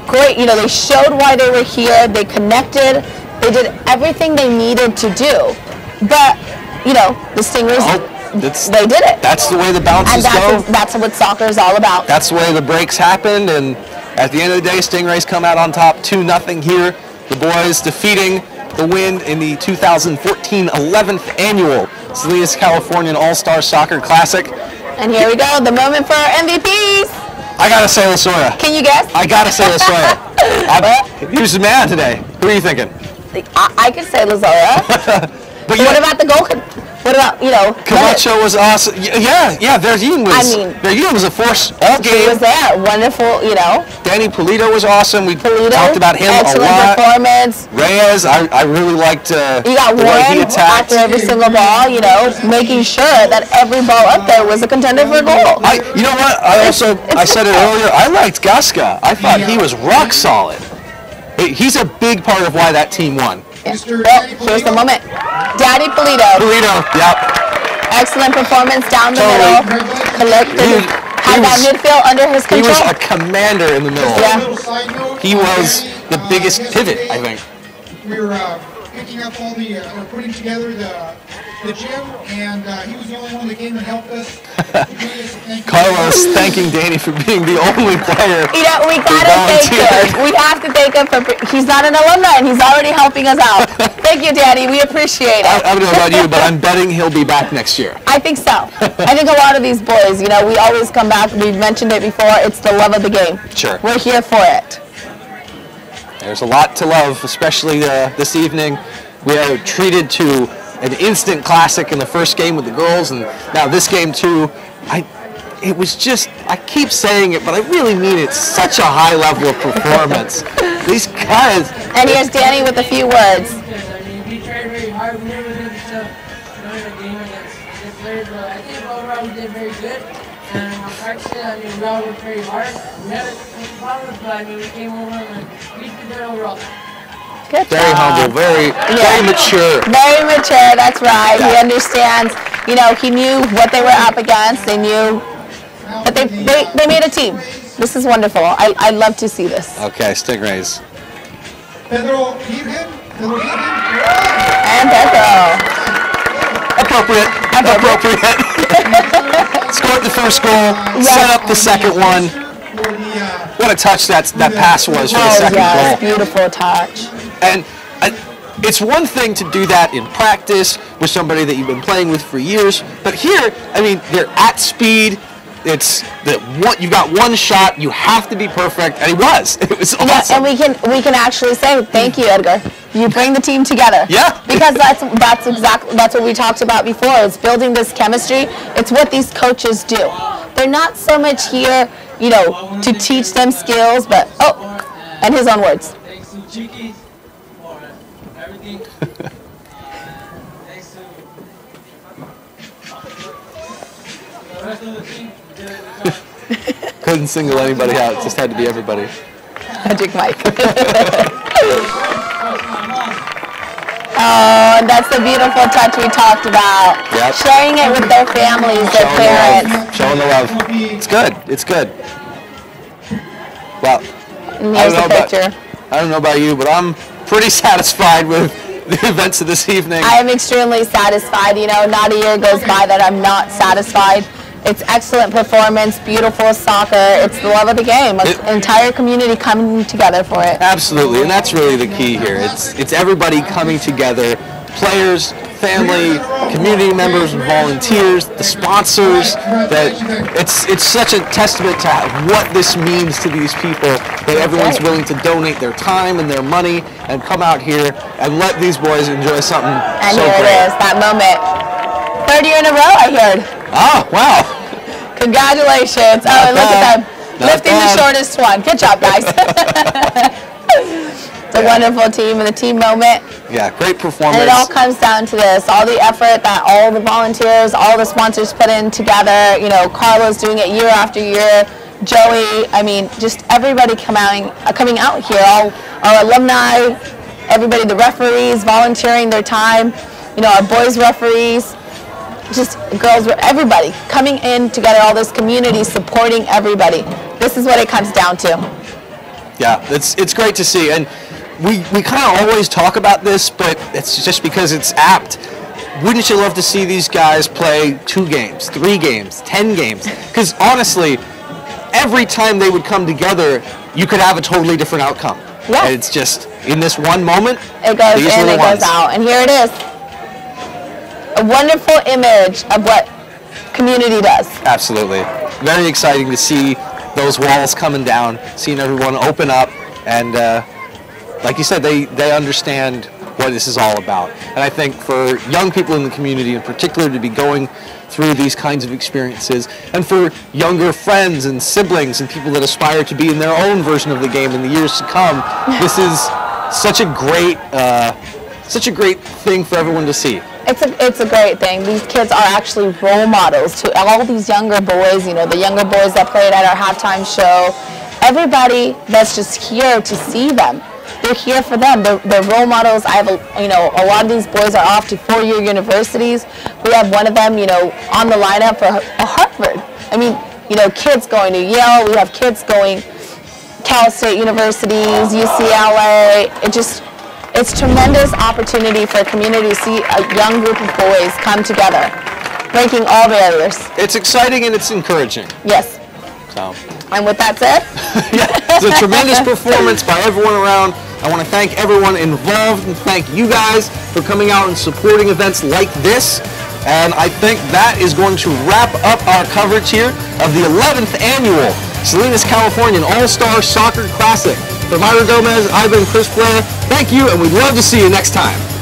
great. You know, they showed why they were here. They connected. They did everything they needed to do. But you know, the Stingrays, Oh, that's- they did it. That's the way the and bounces go. that's, that's what soccer is all about. That's the way the breaks happened, and at the end of the day, Stingrays come out on top 2 nothing here. The boys defeating the win in the 2014 11th annual Salinas Californian All-Star Soccer Classic. And here we go, the moment for our MVPs. I gotta say Lasoya. Can you guess? I gotta say Lasoya. I'm- Who's the man today? Who are you thinking? I, I could say Lazoya. But what yeah, about the goal? What about, you know, Camacho was awesome. Yeah, yeah, Verdine was. I mean- Verdine was a force all He game. was there. Wonderful, you know. Danny Polito was awesome. We Polito, talked about him a excellent lot. performance. Reyes, I, I really liked uh, You got the way he attacked. after every single ball, you know, making sure that every ball up there was a contender for a goal. I, you know what? I also it's I said it earlier. I liked Gasca. I thought he was rock solid. He's a big part of why that team won. Mr. Well, Danny here's the moment. Danny Polito, Polito, yep. excellent performance down the Totally. middle. Collected, He- had he that midfield under his control. He was a commander in the middle. Yeah. Little side note, He was the biggest pivot, I think. We were uh, picking up all the, uh, or putting together the, the gym, and uh, he was the only one that came and helped us. Thank. Carlos thanking Danny for being the only player. You know, we gotta thank him. We have to thank him for. He's not an alumni, and he's already helping us out. thank you, Danny. We appreciate I, it. I don't know about you, but I'm betting he'll be back next year. I think so. I think a lot of these boys, you know, we always come back. We've mentioned it before. It's the love of the game. Sure. We're here for it. There's a lot to love, especially uh, this evening. We are treated to an instant classic in the first game with the girls, and now this game too. I, it was just, I keep saying it, but I really mean it. Such a high level of performance. These guys, And here's Danny with a few words. I mean, we tried very hard. We never did stuff during the game against against players, but I think overall we did very good. And on practice, I mean, we all worked very hard. We had some problems, but I mean, we came over and we did good overall. Good very job. humble, very, Yeah. very mature. Very mature, that's right. He understands, you know, he knew what they were up against. They knew, but they, they, they made a team. This is wonderful. I, I love to see this. Okay, Stingrays. Pedro Given, Pedro Given. And Pedro. Appropriate. Appropriate. Scored the first goal, set up the second one. For the, What a touch that that pass was for the Oh, second yes, goal. beautiful touch. And it's one thing to do that in practice with somebody that you've been playing with for years, but here, I mean, they're at speed. It's the one you got one shot. You have to be perfect, and he was. It was Yeah, awesome. and we can we can actually say thank you, Edgar. You bring the team together. Yeah. Because that's that's exactly that's what we talked about before. It's building this chemistry. It's what these coaches do. They're not so much here, you know, to teach them skills, but oh, and his own words. Couldn't single anybody out. It just had to be everybody. Magic Mike. Oh, and that's the beautiful touch we talked about. Yep. Sharing it with their families, their Showing the parents. love. Showing the love. It's good. It's good. Well, I don't the about- picture. I don't know about you, but I'm pretty satisfied with the events of this evening. I am extremely satisfied. You know, not a year goes by that I'm not satisfied. It's excellent performance, beautiful soccer. It's the love of the game. It- entire community coming together for it. Absolutely, and that's really the key here. It's it's everybody coming together, players, family, community members, volunteers, the sponsors. That it's it's such a testament to what this means to these people that everyone's willing to donate their time and their money and come out here and let these boys enjoy something And so here great. it is, that moment. Third year in a row, I heard. Ah, wow. Congratulations. Oh, Not and look at them. Not Lifting the shortest one. Good job, guys. it's a wonderful team and the team moment. Yeah, great performance. And it all comes down to this, all the effort that all the volunteers, all the sponsors put in together, you know, Carlos doing it year after year, Joey, I mean, just everybody coming, uh, coming out here, all our alumni, everybody, the referees volunteering their time, you know, our boys referees, just girls, everybody coming in together, all this community supporting everybody. This is what it comes down to. Yeah, it's it's great to see, and we we kind of always talk about this, but it's just because it's apt. Wouldn't you love to see these guys play two games, three games, ten games? Because honestly, every time they would come together, you could have a totally different outcome. Yes. And it's just in this one moment. It goes in, it goes out, and here it is. A wonderful image of what community does. Absolutely. Very exciting to see those walls coming down, seeing everyone open up, and uh, like you said, they, they understand what this is all about. And I think for young people in the community in particular to be going through these kinds of experiences, and for younger friends and siblings and people that aspire to be in their own version of the game in the years to come, this is such a great, uh, such a great thing for everyone to see. It's a, it's a great thing. These kids are actually role models to all these younger boys, you know, the younger boys that played at our halftime show. Everybody that's just here to see them. They're here for them. They're, they're role models. I have, a, you know, a lot of these boys are off to four-year universities. We have one of them, you know, on the lineup for a Harvard. I mean, you know, kids going to Yale. We have kids going Cal State universities, UCLA. It just, it's tremendous opportunity for a community to see a young group of boys come together, breaking all barriers. It's exciting and it's encouraging. Yes. So. And with that said, It's a tremendous performance by everyone around. I want to thank everyone involved and thank you guys for coming out and supporting events like this. And I think that is going to wrap up our coverage here of the 11th annual Salinas, Californian All-Star Soccer Classic. For Myra Gomez, I've been Chris Blair. Thank you, and we'd love to see you next time.